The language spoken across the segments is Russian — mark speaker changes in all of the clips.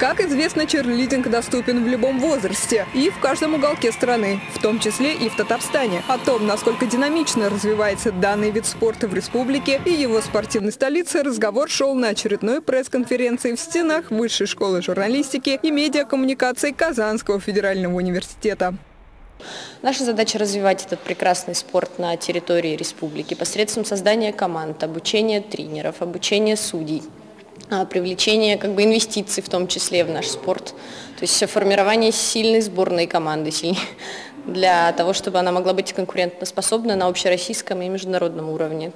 Speaker 1: Как известно, черлидинг доступен в любом возрасте и в каждом уголке страны, в том числе и в Татарстане. О том, насколько динамично развивается данный вид спорта в республике и его спортивной столице, разговор шел на очередной пресс-конференции в стенах Высшей школы журналистики и медиакоммуникаций Казанского федерального университета.
Speaker 2: Наша задача развивать этот прекрасный спорт на территории республики посредством создания команд, обучения тренеров, обучения судей, привлечение как бы инвестиций в том числе в наш спорт. То есть формирование сильной сборной команды для того, чтобы она могла быть конкурентоспособна на общероссийском и международном уровне.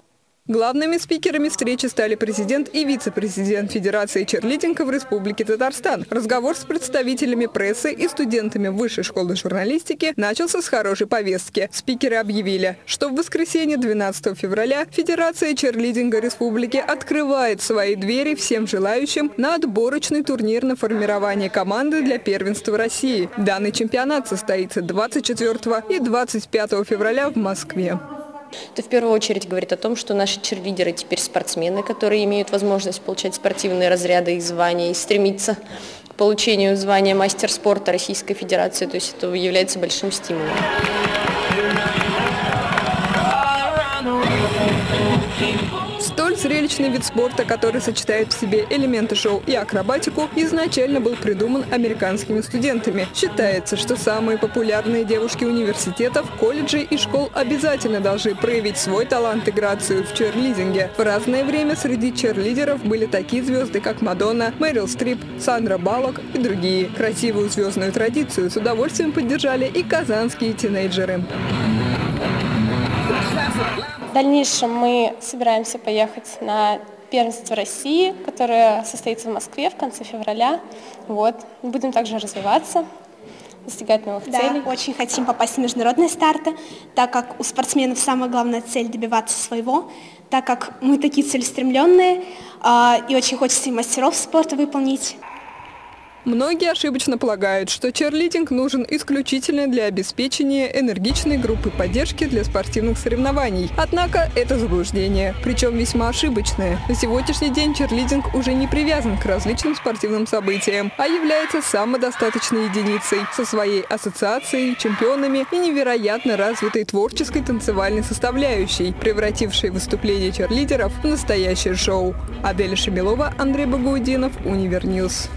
Speaker 1: Главными спикерами встречи стали президент и вице-президент Федерации черлидинга в Республике Татарстан. Разговор с представителями прессы и студентами Высшей школы журналистики начался с хорошей повестки. Спикеры объявили, что в воскресенье 12 февраля Федерация черлидинга Республики открывает свои двери всем желающим на отборочный турнир на формирование команды для первенства России. Данный чемпионат состоится 24 и 25 февраля в Москве.
Speaker 2: Это в первую очередь говорит о том, что наши черлидеры теперь спортсмены, которые имеют возможность получать спортивные разряды и звания и стремиться к получению звания мастер спорта Российской Федерации. То есть это является большим стимулом.
Speaker 1: Столь зрелищный вид спорта, который сочетает в себе элементы шоу и акробатику, изначально был придуман американскими студентами. Считается, что самые популярные девушки университетов, колледжей и школ обязательно должны проявить свой талант и грацию в черлидинге. В разное время среди черлидеров были такие звезды, как Мадонна, Мэрил Стрип, Сандра Балок и другие. Красивую звездную традицию с удовольствием поддержали и казанские тинейджеры.
Speaker 3: Дальнейшем мы собираемся поехать на первенство России, которое состоится в Москве в конце февраля. Вот. Будем также развиваться, достигать новых
Speaker 4: да,
Speaker 3: целей.
Speaker 4: очень хотим попасть в международные старты, так как у спортсменов самая главная цель добиваться своего, так как мы такие целеустремленные, э, и очень хочется и мастеров спорта выполнить.
Speaker 1: Многие ошибочно полагают, что черлидинг нужен исключительно для обеспечения энергичной группы поддержки для спортивных соревнований. Однако это заблуждение, причем весьма ошибочное. На сегодняшний день черлидинг уже не привязан к различным спортивным событиям, а является самодостаточной единицей со своей ассоциацией, чемпионами и невероятно развитой творческой танцевальной составляющей, превратившей выступление черлидеров в настоящее шоу. Адель Шемилова, Андрей Багаудинов, Универньюз.